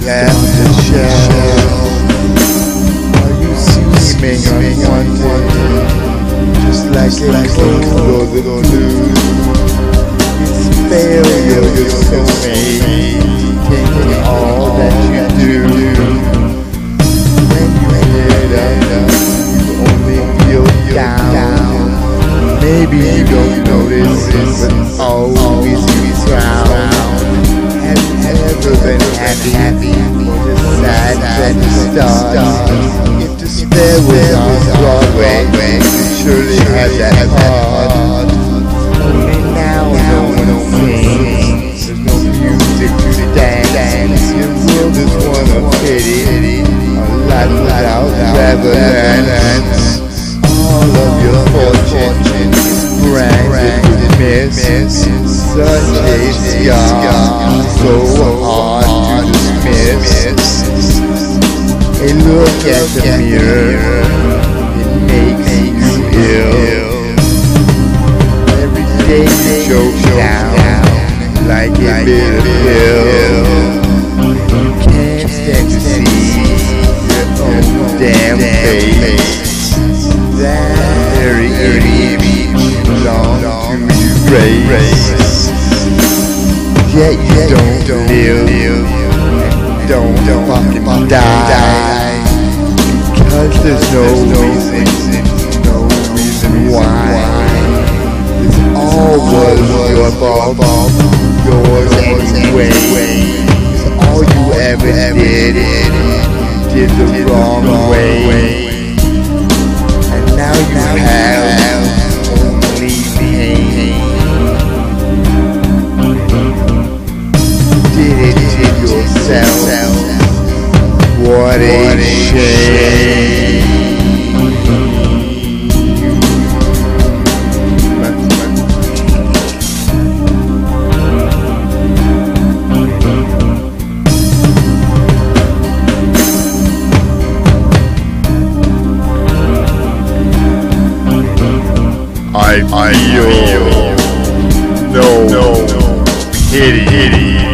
death, death and shell. Are you screaming unwanted? Just like a cold blue. It's failure, you're so made. Taking all that you do. When you get up, you only feel down. Maybe you don't notice it, but oh. On Broadway, surely had that heart. Now no one music to dance. World is one of pity, a reverence. All of your fortune is branded miss. Such a scar, so hard to dismiss. Look at the mirror, it makes you ill. Every day you choke down like a bitter pill. You can't stand to see your own damn face. That very image belongs to you race. Yet you don't live, don't fucking die. Because there's no reason, no reason why. This all was your fault, yours anyway. It's all you ever did, did the wrong way. And now you have only pain. Did it to yourself. What a shame. I feel no, no pity.